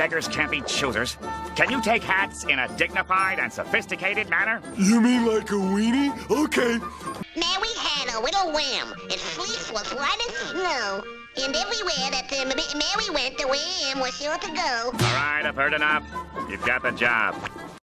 beggars can't be choosers. Can you take hats in a dignified and sophisticated manner? You mean like a weenie? Okay. Mary had a little lamb. Its fleece was white as snow. And everywhere that the Mary went, the lamb was sure to go. All right, I've heard enough. You've got the job.